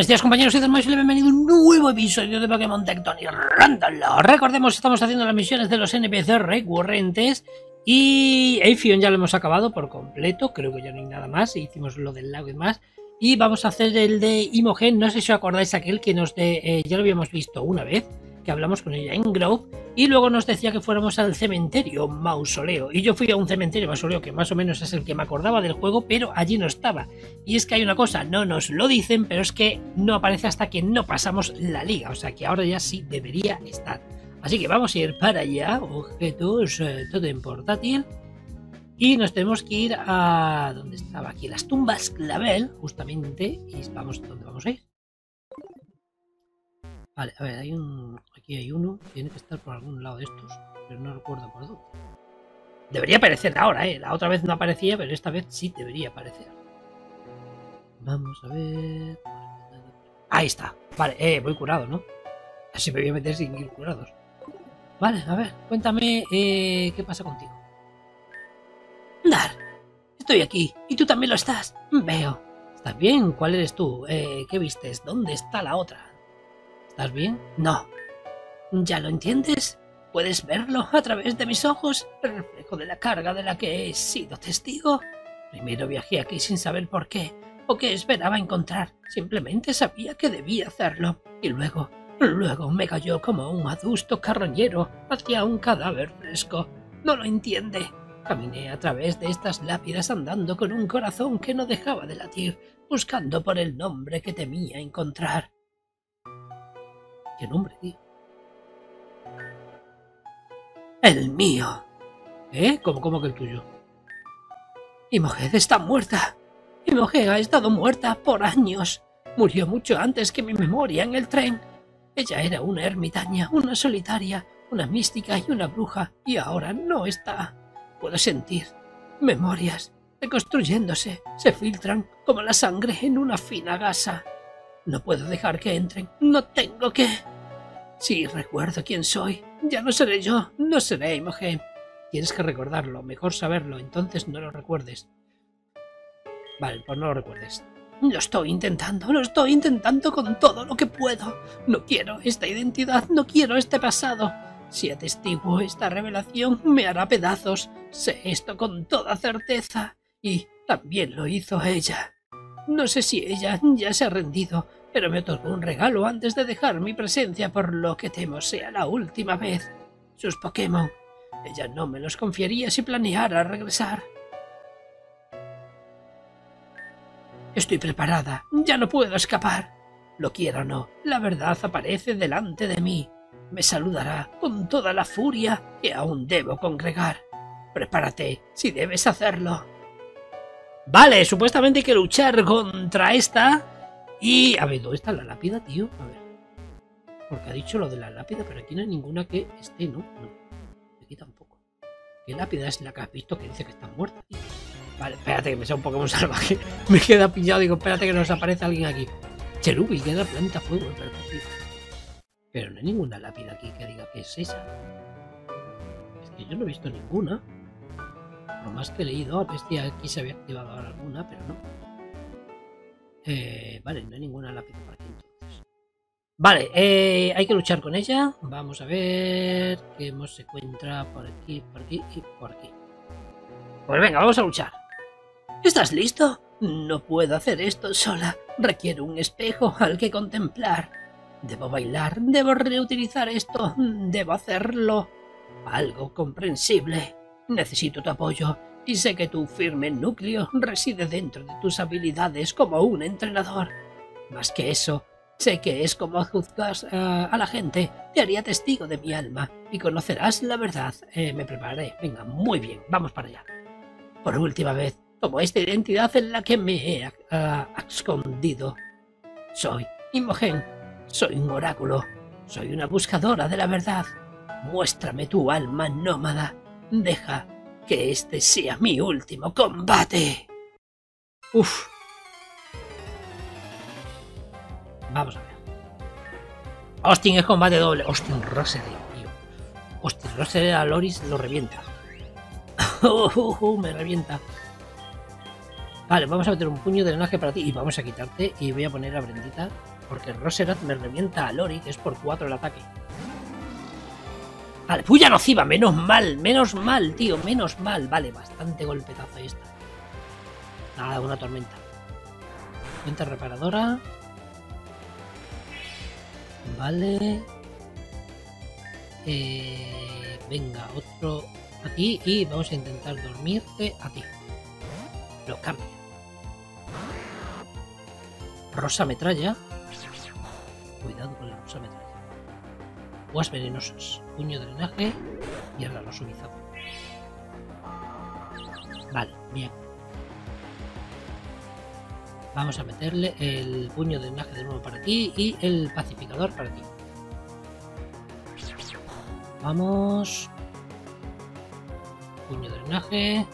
Buenos días compañeros y demás y bienvenido a un nuevo episodio de Pokémon Tectonic Randall. Recordemos, estamos haciendo las misiones de los NPC recurrentes y Afion ya lo hemos acabado por completo, creo que ya no hay nada más, hicimos lo del lago y demás. Y vamos a hacer el de Imogen, no sé si os acordáis aquel que nos de, eh, ya lo habíamos visto una vez, hablamos con ella en Grove, y luego nos decía que fuéramos al cementerio mausoleo. Y yo fui a un cementerio mausoleo que más o menos es el que me acordaba del juego, pero allí no estaba. Y es que hay una cosa, no nos lo dicen, pero es que no aparece hasta que no pasamos la liga, o sea que ahora ya sí debería estar. Así que vamos a ir para allá, objetos, eh, todo en portátil. Y nos tenemos que ir a... ¿Dónde estaba? Aquí, las tumbas clavel, justamente. Y vamos, ¿dónde vamos a ir? Vale, a ver, hay un... Aquí hay uno. Tiene que estar por algún lado de estos. Pero no recuerdo por dónde. Debería aparecer ahora, ¿eh? La otra vez no aparecía, pero esta vez sí debería aparecer. Vamos a ver... Ahí está. Vale, eh, voy curado, ¿no? Así me voy a meter sin ir curados. Vale, a ver, cuéntame eh, qué pasa contigo. Dar, estoy aquí. ¿Y tú también lo estás? Veo. ¿Estás bien? ¿Cuál eres tú? Eh, ¿Qué vistes? ¿Dónde está la otra? ¿Estás bien? No. ¿Ya lo entiendes? ¿Puedes verlo a través de mis ojos? El reflejo de la carga de la que he sido testigo. Primero viajé aquí sin saber por qué o qué esperaba encontrar. Simplemente sabía que debía hacerlo. Y luego, luego me cayó como un adusto carroñero hacia un cadáver fresco. No lo entiende. Caminé a través de estas lápidas andando con un corazón que no dejaba de latir, buscando por el nombre que temía encontrar. ¿Qué nombre, tío? El mío. ¿Eh? ¿Cómo, cómo que el tuyo? Imogen está muerta. Imogen ha estado muerta por años. Murió mucho antes que mi memoria en el tren. Ella era una ermitaña, una solitaria, una mística y una bruja, y ahora no está. Puedo sentir memorias reconstruyéndose, se filtran como la sangre en una fina gasa. No puedo dejar que entren, no tengo que... Si recuerdo quién soy, ya no seré yo, no seré Imogen. Tienes que recordarlo, mejor saberlo, entonces no lo recuerdes. Vale, pues no lo recuerdes. Lo estoy intentando, lo estoy intentando con todo lo que puedo. No quiero esta identidad, no quiero este pasado. Si atestiguo esta revelación, me hará pedazos. Sé esto con toda certeza. Y también lo hizo ella. No sé si ella ya se ha rendido, pero me otorgó un regalo antes de dejar mi presencia, por lo que temo sea la última vez. Sus Pokémon. Ella no me los confiaría si planeara regresar. Estoy preparada. Ya no puedo escapar. Lo quiero o no, la verdad aparece delante de mí me saludará con toda la furia que aún debo congregar. Prepárate, si debes hacerlo. Vale, supuestamente hay que luchar contra esta. Y... A ver, ¿dónde está la lápida, tío? A ver. Porque ha dicho lo de la lápida, pero aquí no hay ninguna que esté, ¿no? No. Aquí tampoco. ¿Qué lápida es la que has visto que dice que está muerta, tío? Vale, espérate que me sea un Pokémon salvaje. me queda pillado, digo, espérate que nos aparece alguien aquí. Cherubi, queda planta fuego. Pero no hay ninguna lápida aquí que diga que es esa. Es que yo no he visto ninguna. Por más que he leído, a bestia aquí se había activado alguna, pero no. Eh, vale, no hay ninguna lápida por aquí entonces. Vale, eh, hay que luchar con ella. Vamos a ver qué se encuentra por aquí, por aquí y por aquí. Pues venga, vamos a luchar. ¿Estás listo? No puedo hacer esto sola. Requiero un espejo al que contemplar. Debo bailar, debo reutilizar esto, debo hacerlo. Algo comprensible. Necesito tu apoyo sé que tu firme núcleo reside dentro de tus habilidades como un entrenador. Más que eso, sé que es como juzgas eh, a la gente. Te haría testigo de mi alma y conocerás la verdad. Eh, me prepararé. Venga, muy bien, vamos para allá. Por última vez, como esta identidad en la que me he uh, escondido. Soy Imogen, soy un oráculo. Soy una buscadora de la verdad. Muéstrame tu alma nómada. Deja que este sea mi último combate. Uf. Vamos a ver. Austin es combate doble. Austin Rosary, tío. Austin Rosary a Loris lo revienta. Uh, uh, uh, me revienta. Vale, vamos a meter un puño de drenaje para ti y vamos a quitarte y voy a poner a Brendita porque Roserat me revienta a Lori, que es por 4 el ataque. Vale, puya nociva, menos mal, menos mal, tío, menos mal. Vale, bastante golpetazo, ahí está. Nada, una tormenta. Tormenta reparadora. Vale. Eh, venga, otro a ti y vamos a intentar dormirte a ti. Lo cambio. Rosa metralla. Cuidado con la rosa metralla. Guas venenosas. Puño de drenaje. Y ahora lo suavizado. Vale, bien. Vamos a meterle el puño de drenaje de nuevo para ti y el pacificador para ti. Vamos. Puño de drenaje.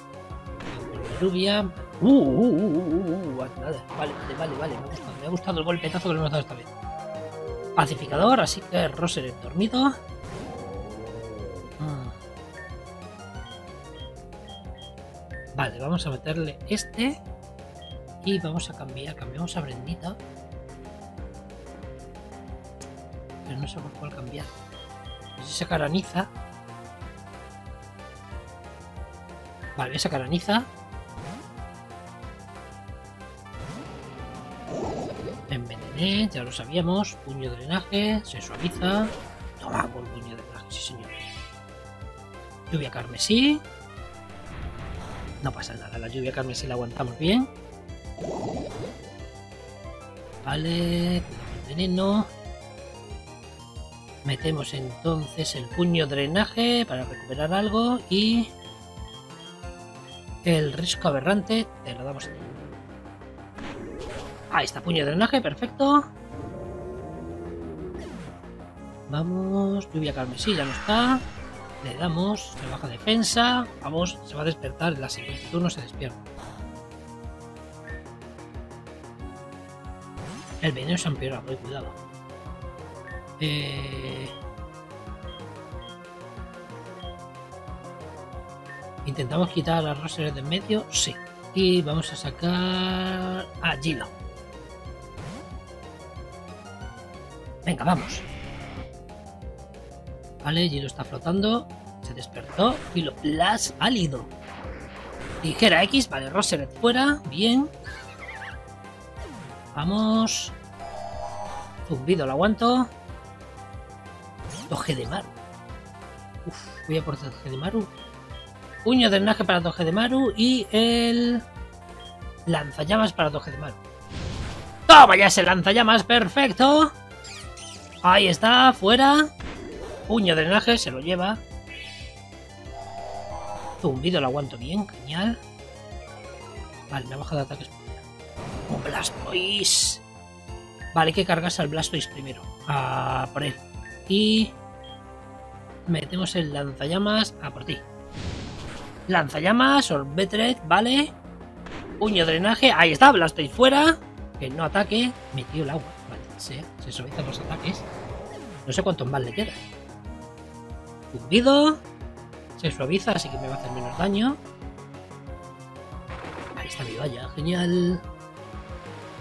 Lluvia. Uh, uh, uh, uh, uh, Vale, vale, vale, vale. Me ha gustado, me ha gustado el golpetazo que le hemos dado esta vez. Pacificador, así que Roser dormido. Vale, vamos a meterle este. Y vamos a cambiar. Cambiamos a Brendita. Pero no sé por cuál cambiar. Si se caraniza. Vale, esa caraniza. Ya lo sabíamos. Puño drenaje, se suaviza. Toma por puño drenaje, sí señor. Lluvia carmesí. No pasa nada, la lluvia carmesí la aguantamos bien. Vale, veneno. Metemos entonces el puño drenaje para recuperar algo y el risco aberrante te lo damos a ti. Ahí está, puño de drenaje, perfecto. Vamos, lluvia carmesí, ya no está. Le damos, le baja defensa. Vamos, se va a despertar. En la siguiente turno se despierta. El veneno se ha empeorado, eh, cuidado. Eh... Intentamos quitar a rosas de en medio, sí. Y vamos a sacar a Gilo. Venga, vamos. Vale, Gilo está flotando. Se despertó y lo las pálido. Ligera X, vale, Roseret fuera, bien. Vamos. Zumbido, lo aguanto. Toje de Maru. Uf, voy a por Toje de Maru. Puño de drenaje para Toje de Maru y el lanzallamas para Toje de Maru. ¡Toma ya ese lanzallamas! ¡Perfecto! Ahí está, fuera. Puño de drenaje, se lo lleva. Zumbido lo aguanto bien, genial. Vale, me ha bajado de ataques. Un Blastoise. Vale, hay que cargarse al Blastoise primero. A por él. Y... Metemos el lanzallamas a por ti. Lanzallamas, Orbetred, vale. Puño drenaje. Ahí está, Blastoise fuera. Que no ataque. Metió el agua. Vale, se, se suavizan los ataques. No sé cuántos más le queda. Zumbido. Se suaviza, así que me va a hacer menos daño. Ahí está mi valla, genial.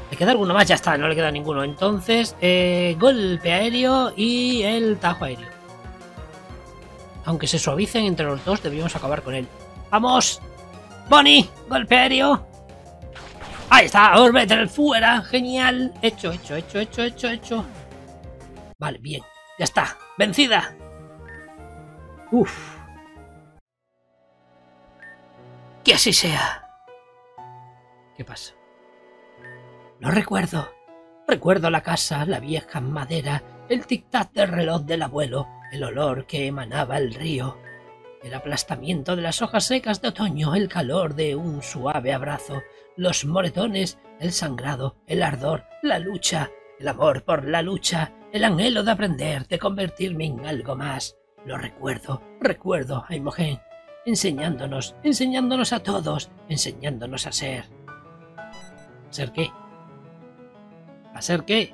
¿Le queda alguno más? Ya está, no le queda ninguno. Entonces, eh, golpe aéreo y el tajo aéreo. Aunque se suavicen entre los dos, deberíamos acabar con él. ¡Vamos! ¡Bonnie! ¡Golpe aéreo! ¡Ahí está! ¡Orbital fuera! ¡Genial! Hecho, hecho, hecho, hecho, hecho, hecho. Vale, bien. Ya está. ¡Vencida! Uf. Que así sea. ¿Qué pasa? No recuerdo. Recuerdo la casa, la vieja madera, el tic-tac del reloj del abuelo, el olor que emanaba el río, el aplastamiento de las hojas secas de otoño, el calor de un suave abrazo, los moretones, el sangrado, el ardor, la lucha, el amor por la lucha, el anhelo de aprender, de convertirme en algo más. Lo recuerdo, recuerdo a Imogen, enseñándonos, enseñándonos a todos, enseñándonos a ser. ¿Ser qué? ¿A ser qué?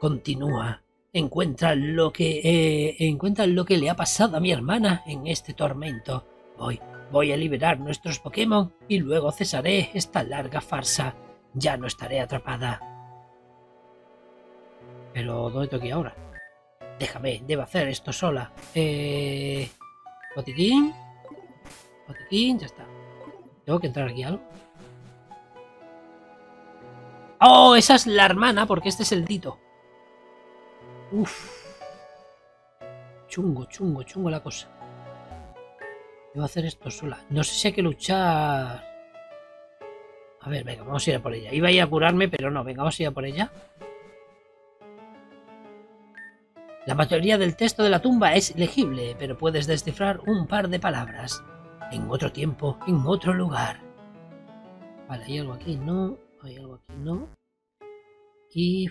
Continúa. Encuentra lo que eh, encuentra lo que le ha pasado a mi hermana en este tormento. Voy, Voy a liberar nuestros Pokémon y luego cesaré esta larga farsa. Ya no estaré atrapada. Pero, ¿dónde tengo que ir ahora? Déjame, debo hacer esto sola. Eh... Botiquín. Botiquín, ya está. ¿Tengo que entrar aquí algo? ¡Oh! Esa es la hermana, porque este es el Dito. Uf. Chungo, chungo, chungo la cosa. Debo hacer esto sola. No sé si hay que luchar... A ver, venga, vamos a ir a por ella. Iba a ir a curarme, pero no. Venga, vamos a ir a por ella. La mayoría del texto de la tumba es legible, pero puedes descifrar un par de palabras. En otro tiempo, en otro lugar. Vale, hay algo aquí, no. Hay algo aquí, no. Aquí,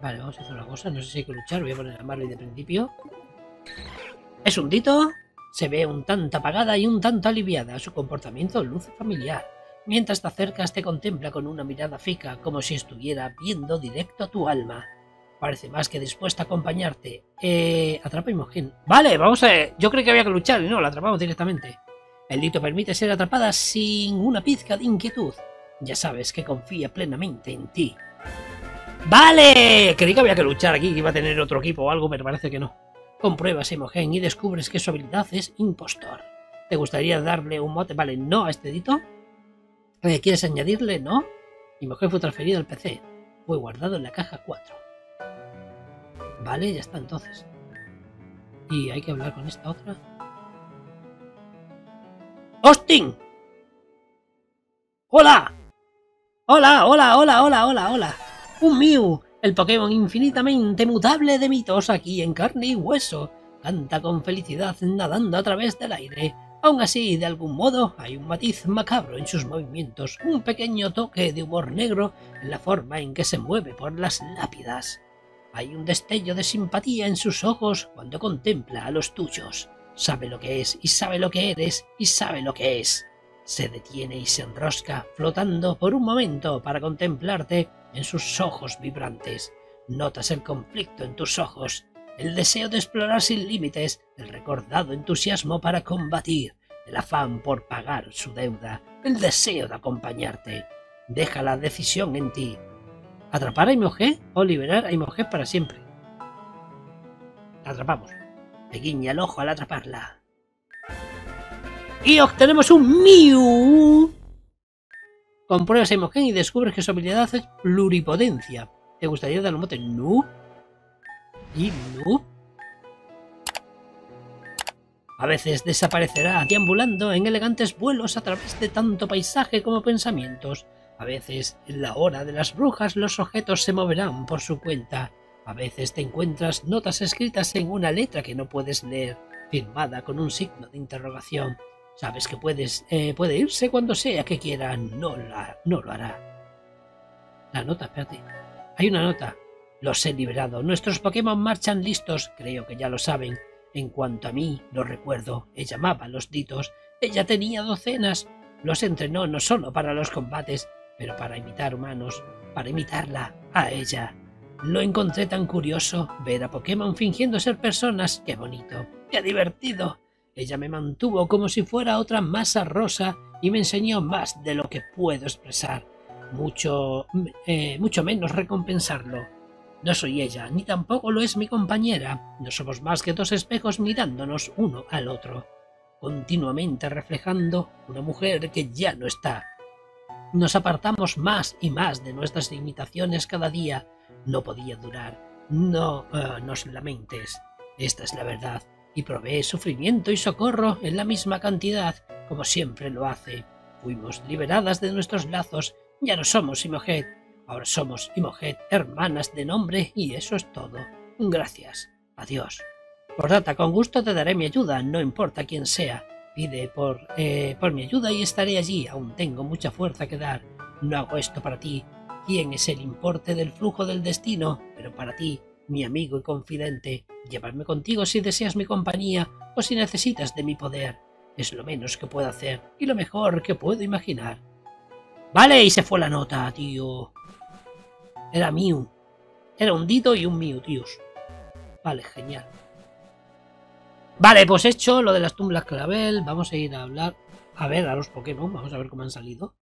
Vale, vamos a hacer una cosa. No sé si hay que luchar. Voy a poner a Marley de principio. Es un dito. Se ve un tanto apagada y un tanto aliviada. Su comportamiento luce familiar. Mientras te acercas te contempla con una mirada fija, como si estuviera viendo directo a tu alma. Parece más que dispuesta a acompañarte. Eh, atrapa Imogen. Vale, vamos a. Yo creo que había que luchar y no, la atrapamos directamente. El dito permite ser atrapada sin una pizca de inquietud. Ya sabes que confía plenamente en ti. ¡Vale! Creí que había que luchar aquí, que iba a tener otro equipo o algo, pero parece que no. Compruebas Imogen y descubres que su habilidad es impostor. ¿Te gustaría darle un mote? Vale, no a este dito. ¿Quieres añadirle? No. Mi mujer fue transferido al PC. Fue guardado en la caja 4. Vale, ya está entonces. Y hay que hablar con esta otra. ¡Austin! ¡Hola! ¡Hola, hola, hola, hola, hola, hola! ¡Un Mew! El Pokémon infinitamente mutable de mitos aquí en carne y hueso. Canta con felicidad nadando a través del aire. Aún así, de algún modo, hay un matiz macabro en sus movimientos, un pequeño toque de humor negro en la forma en que se mueve por las lápidas. Hay un destello de simpatía en sus ojos cuando contempla a los tuyos. Sabe lo que es y sabe lo que eres y sabe lo que es. Se detiene y se enrosca, flotando por un momento para contemplarte en sus ojos vibrantes. Notas el conflicto en tus ojos, el deseo de explorar sin límites, el recordado entusiasmo para combatir, el afán por pagar su deuda, el deseo de acompañarte. Deja la decisión en ti. ¿Atrapar a Imoge o liberar a Imoge para siempre? La atrapamos. Le guiña el ojo al atraparla. Y obtenemos un Mew. Compruebas a Imogen y descubres que su habilidad es pluripotencia. ¿Te gustaría dar un mote? No. ¿Y no? A veces desaparecerá deambulando en elegantes vuelos a través de tanto paisaje como pensamientos. A veces, en la hora de las brujas, los objetos se moverán por su cuenta. A veces te encuentras notas escritas en una letra que no puedes leer, firmada con un signo de interrogación. Sabes que puedes, eh, puede irse cuando sea que quiera, no, la, no lo hará. La nota, espérate. Hay una nota. Los he liberado. Nuestros Pokémon marchan listos, creo que ya lo saben. En cuanto a mí, lo recuerdo, ella amaba a los ditos. Ella tenía docenas. Los entrenó no solo para los combates, pero para imitar humanos, para imitarla a ella. Lo encontré tan curioso ver a Pokémon fingiendo ser personas. ¡Qué bonito! ¡Qué divertido! Ella me mantuvo como si fuera otra masa rosa y me enseñó más de lo que puedo expresar. Mucho, eh, mucho menos recompensarlo. No soy ella, ni tampoco lo es mi compañera. No somos más que dos espejos mirándonos uno al otro, continuamente reflejando una mujer que ya no está. Nos apartamos más y más de nuestras limitaciones cada día. No podía durar. No uh, nos lamentes. Esta es la verdad. Y provee sufrimiento y socorro en la misma cantidad, como siempre lo hace. Fuimos liberadas de nuestros lazos. Ya no somos Imoget, Ahora somos Imoget, hermanas de nombre, y eso es todo. Gracias. Adiós. Por data, con gusto te daré mi ayuda, no importa quién sea. Pide por, eh, por mi ayuda y estaré allí. Aún tengo mucha fuerza que dar. No hago esto para ti. ¿Quién es el importe del flujo del destino? Pero para ti, mi amigo y confidente, llevarme contigo si deseas mi compañía o si necesitas de mi poder. Es lo menos que puedo hacer y lo mejor que puedo imaginar. Vale, y se fue la nota, tío. Era Mew. Era un Dito y un Mew, tíos. Vale, genial. Vale, pues hecho lo de las tumbas clavel. Vamos a ir a hablar. A ver a los Pokémon. Vamos a ver cómo han salido.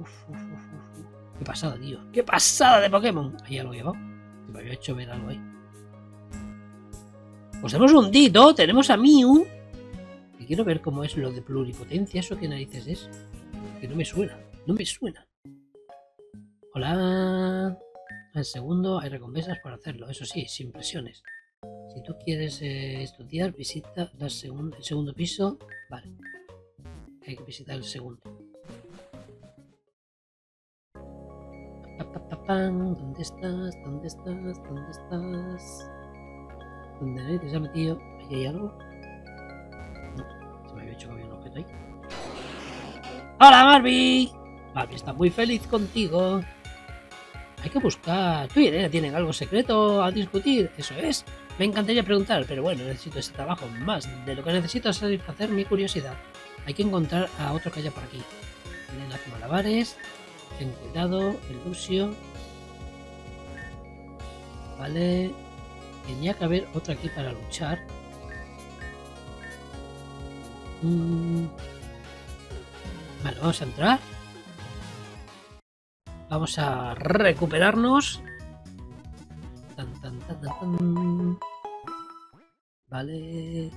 Uf, uf, uf. Qué pasada, tío. Qué pasada de Pokémon. Ahí ya lo he llevado. Me había hecho ver algo ahí. Pues tenemos un Dito. Tenemos a Mew. Y quiero ver cómo es lo de pluripotencia. ¿Eso qué narices es? Que no me suena. No me suena. Hola. En segundo hay recompensas por hacerlo. Eso sí, sin presiones. Si tú quieres eh, estudiar, visita la segun- el segundo piso. Vale. Hay que visitar el segundo. Pa. ¿Dónde estás? ¿Dónde estás? ¿Dónde estás? ¿Dónde te ha metido? ¿Ahí hay algo? No, se me había hecho un objeto ahí. ¡Hola, Barbie! Barbie está muy feliz contigo. Hay que buscar. ¿Tú y Elena tienen algo secreto a discutir? Eso es. Me encantaría preguntar, pero bueno, necesito ese trabajo más de lo que necesito es satisfacer mi curiosidad. Hay que encontrar a otro que haya por aquí. Elena malabares. Ten cuidado, el Lucio. Vale. Tenía que haber otro aquí para luchar. Mm. Vale, vamos a entrar. Vamos a recuperarnos. Vale.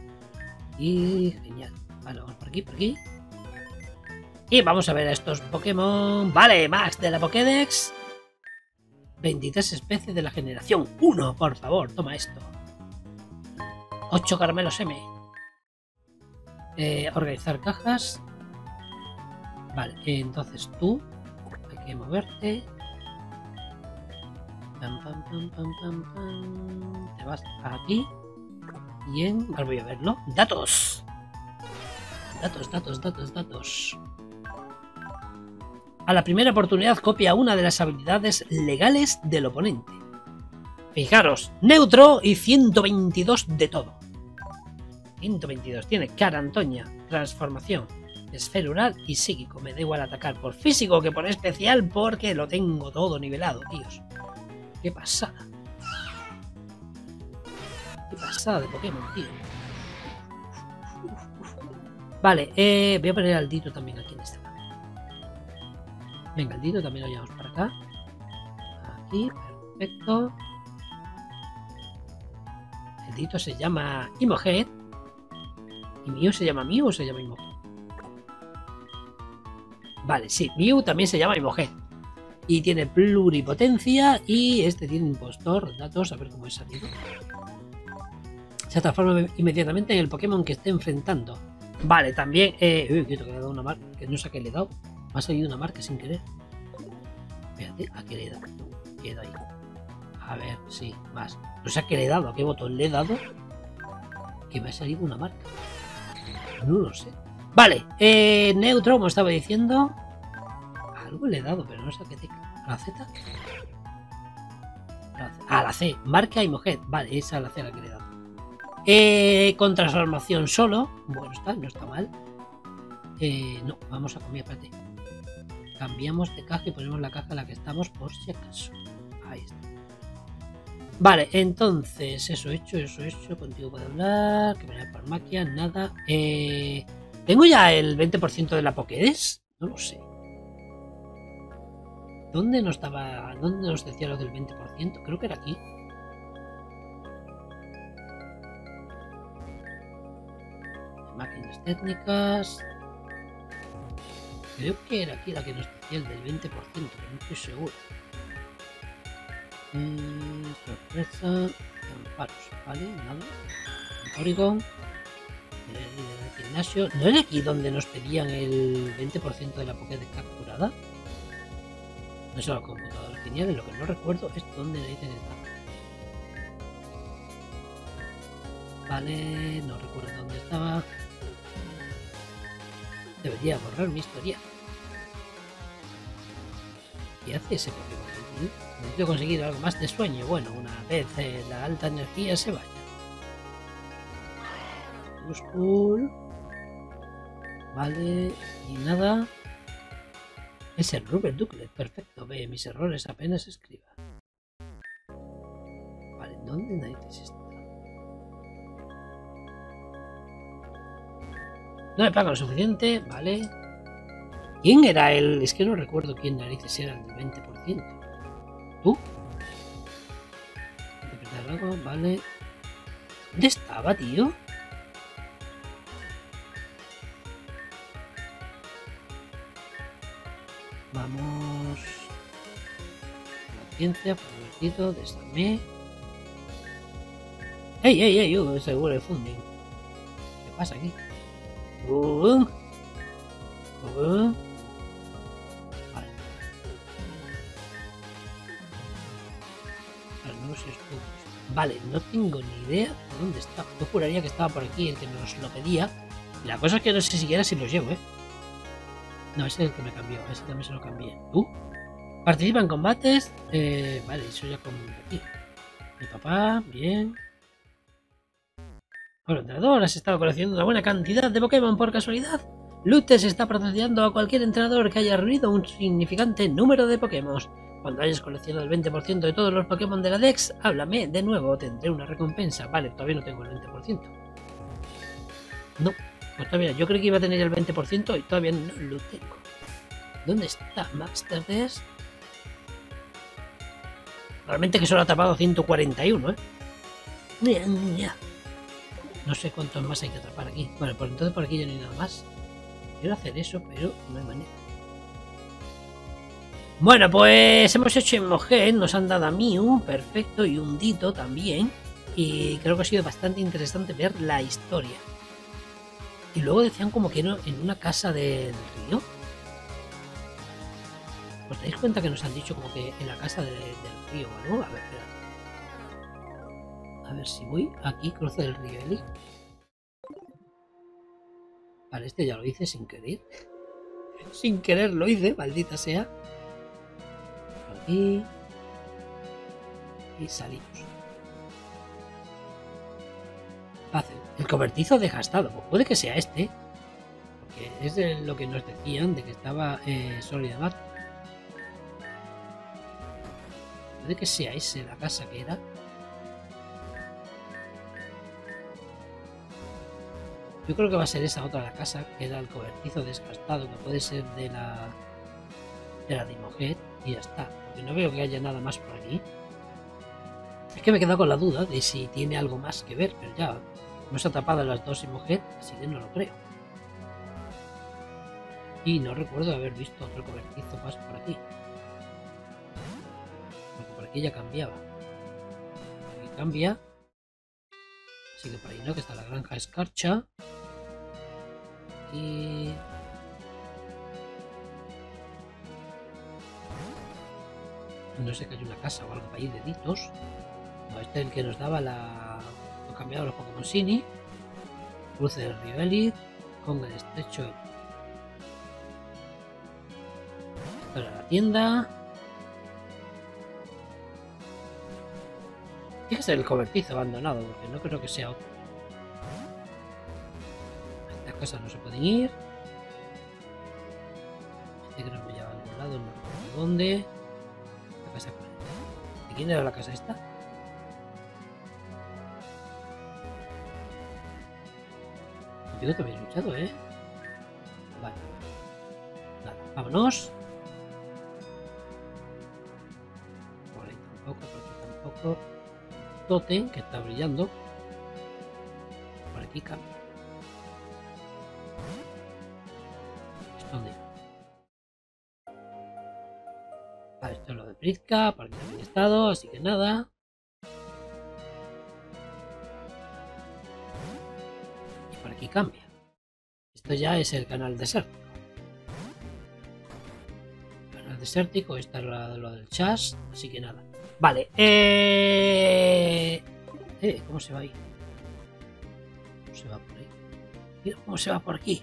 Y genial. Vale, vamos por aquí, por aquí. Y vamos a ver a estos Pokémon. Vale, Max de la Pokédex. 23 especies de la generación 1, por favor, toma esto. 8 caramelos M. Eh, organizar cajas. Vale, entonces tú que moverte. Te vas aquí. Y en. Voy a verlo. Datos. Datos, datos, datos, datos. A la primera oportunidad copia una de las habilidades legales del oponente. Fijaros, neutro y 122 de todo. 122. Tiene cara Antoña, transformación, esferural y psíquico. Me da igual atacar por físico que por especial porque lo tengo todo nivelado, tíos. Qué pasada. Qué pasada de Pokémon, tío. Vale, eh, voy a poner al Dito también aquí en lado. Venga, el Dito también lo llevamos para acá. Aquí, perfecto. El Dito se llama Imohead. ¿Y Mew se llama Mew o se llama Imohead? Vale, sí, Mew también se llama Imohead. Y tiene pluripotencia y este tiene impostor. Datos, a ver cómo es salido. Se transforma inmediatamente en el Pokémon que esté enfrentando. Vale, también. Eh, uy, que le he dado una marca. Que no sé a qué le he dado. Me ha salido una marca sin querer. Espérate, ¿a qué le he dado? Queda ahí. A ver, sí, más. No sé a qué le he dado, a qué botón le he dado. Que me ha salido una marca. No lo sé. Vale, eh, neutro, como estaba diciendo. Algo le he dado, pero no sé a qué tecla. ¿A la Z? A la C. A la C. Marca y mujer. Vale, esa es la C la que le he dado. Eh, con transformación solo. Bueno, está, no está mal. Eh, no, vamos a comer, espérate. Cambiamos de caja y ponemos la caja en la que estamos por si acaso. Ahí está. Vale, entonces, eso hecho, eso hecho. Contigo puedo hablar. Que me da farmacia, nada. Eh, ¿Tengo ya el 20% de la Pokédex? No lo sé. ¿Dónde no estaba? ¿Dónde nos decía lo del 20%? Creo que era aquí. Máquinas técnicas. Creo que era aquí la que nos decía el del 20%, pero no estoy seguro. Mm, sorpresa. Amparos, ¿vale? Nada. Oregon. El líder del gimnasio. ¿No era aquí donde nos pedían el 20% de la Pokédex capturada? No son los computadores geniales, lo que no recuerdo es dónde le dicen está. Vale, no recuerdo dónde estaba. Debería borrar mi historia. ¿Qué hace ese Pokémon? Necesito conseguir algo más de sueño. Bueno, una vez eh, la alta energía se vaya. Vale, y nada. Es el Rubber Ducklet, perfecto. Ve, mis errores apenas escriba. Vale, ¿dónde narices está? No me pagan lo suficiente, vale. ¿Quién era el...? Es que no recuerdo quién narices era el del 20%. ¿Tú? Algo, vale. ¿Dónde estaba, tío? Vamos... La ciencia, prometido, desarmé. ¡Ey, ey, ey! Uh, seguro de funding. ¿Qué pasa aquí? Uh, uh. Vale. No tengo ni idea de dónde está. Yo juraría que estaba por aquí el que nos lo pedía. La cosa es que no sé siquiera si los llevo, ¿eh? No, ese es el que me cambió. Ese también se lo cambié. ¿Tú? Participa en combates. Eh, vale, eso ya con. Mi papá, bien. Bueno, entrenador, has estado coleccionando una buena cantidad de Pokémon por casualidad. Lutes está patrocinando a cualquier entrenador que haya reunido un significante número de Pokémon. Cuando hayas coleccionado el 20% de todos los Pokémon de la Dex, háblame de nuevo, tendré una recompensa. Vale, todavía no tengo el 20%. No, pues todavía yo creo que iba a tener el 20% y todavía no lo tengo. ¿Dónde está Master? Realmente que solo ha tapado 141, ¿eh? Mira, mira. No sé cuántos más hay que atrapar aquí. Bueno, pues entonces por aquí ya no hay nada más. Quiero hacer eso, pero no hay manera. Bueno, pues hemos hecho Emojet, nos han dado a Mew, perfecto, y un Dito también. Y creo que ha sido bastante interesante ver la historia. Y luego decían como que no, en una casa del río. ¿Os dais cuenta que nos han dicho como que en la casa de- del río o algo? A ver, espera. A ver si voy aquí, cruce del río Eli. Vale, este ya lo hice sin querer. Sin querer lo hice, maldita sea. Aquí. Y salimos. El cobertizo desgastado. Pues puede que sea este. Porque es de lo que nos decían de que estaba eh, sólida mar. Puede que sea ese la casa que era. Yo creo que va a ser esa otra la casa, que era el cobertizo desgastado, que puede ser de la de la Dimojet, y ya está. Porque no veo que haya nada más por aquí. Que me he quedado con la duda de si tiene algo más que ver, pero ya hemos atrapado las dos Dimojet, así que no lo creo. Y no recuerdo haber visto otro cobertizo más por aquí. Porque por aquí ya cambiaba. Aquí cambia. Así que por ahí no, que está la granja escarcha. Aquí. No sé que hay una casa o algo ahí de ditos. No, este es el que nos daba la. Lo cambiado los Pokémon Sini. Cruce del Río Elite. Con el estrecho. Esto era la tienda. Ser el cobertizo abandonado, porque no creo que sea otro. Estas cosas no se pueden ir. Este creo que me lleva a algún lado, no recuerdo dónde. La casa 40. ¿De quién era la casa esta? Contigo te habéis luchado, ¿eh? Vale. Nada, vámonos. Por ahí tampoco, por aquí tampoco. Totem, que está brillando. Por aquí cambia. ¿Esto dónde? Esto es lo de Pritzka, por aquí también estado, así que nada. Cambia. Esto ya es el canal desértico. Canal desértico, esta es la- lo del chas, así que nada. Vale, eh... eh... ¿Cómo se va ahí? ¿Cómo se va por? Mira cómo se va por aquí.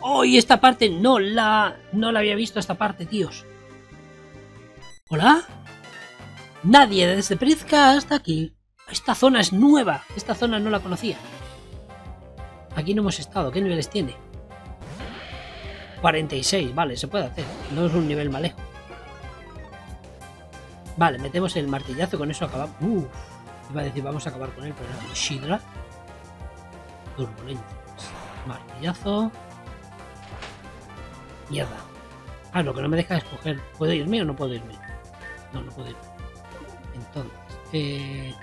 ¡Oh! Y esta parte no la... No la había visto esta parte, tíos. ¿Hola? Nadie desde Prizka hasta aquí. Esta zona es nueva. Esta zona no la conocía. Aquí no hemos estado. ¿Qué niveles tiene? 46, vale, se puede hacer. No es un nivel malejo. Vale, metemos el martillazo, con eso acabamos. Iba a decir vamos a acabar con él, pero un Shidra turbulento. Martillazo. Mierda. Ah, lo que no me deja escoger. ¿Puedo irme o no puedo irme? No, no puedo irme. Entonces, eh...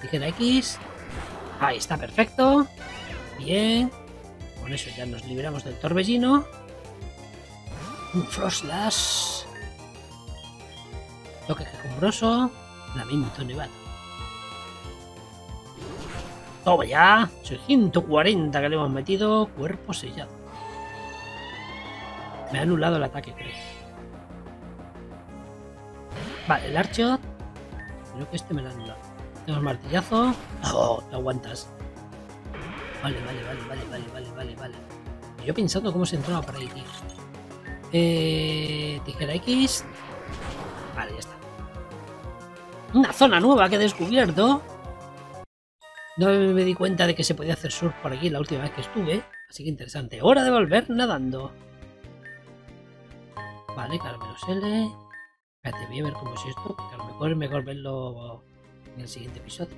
Tijera X. Ahí está, perfecto. Bien. Con eso ya nos liberamos del torbellino. Un Frostlash. Toque quejumbroso. Lamento nevado. Toma ya. 140 que le hemos metido. Cuerpo sellado. Me ha anulado el ataque, creo. Vale, el Archot. Creo que este me lo ha anulado. Tenemos martillazo. Oh, aguantas. Vale, vale, vale, vale, vale, vale, vale, vale. Yo pensando cómo se entraba por ahí. Eh, tijera X. Vale, ya está. Una zona nueva que he descubierto. No me di cuenta de que se podía hacer surf por aquí la última vez que estuve. Así que interesante. Hora de volver nadando. Vale, Caramelos L. Espérate, voy a ver cómo es esto. A lo mejor es mejor verlo en el siguiente episodio.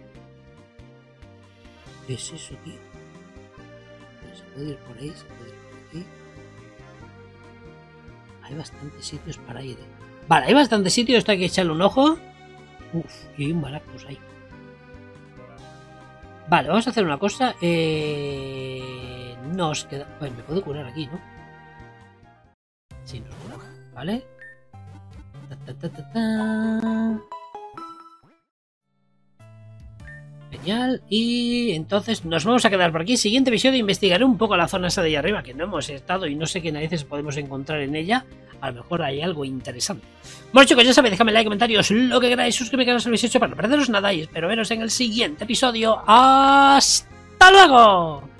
¿Qué es eso, tío? Se puede ir por ahí, se puede ir por aquí. Hay bastantes sitios para ir. ¿eh? Vale, hay bastantes sitios. Esto hay que echarle un ojo. Uf, y hay un Maractus ahí. Vale, vamos a hacer una cosa. Eh... Nos queda. Pues me puedo curar aquí, ¿no? Sí, nos curamos. ¿Vale? Ta, ta, ta, Genial. Y entonces nos vamos a quedar por aquí. Siguiente episodio investigaré un poco la zona esa de allá arriba, que no hemos estado y no sé qué narices podemos encontrar en ella. A lo mejor hay algo interesante. Bueno chicos, ya sabéis, dejadme like, comentarios, lo que queráis, suscribirme que no os habéis hecho para no perderos nada y espero veros en el siguiente episodio. ¡Hasta luego!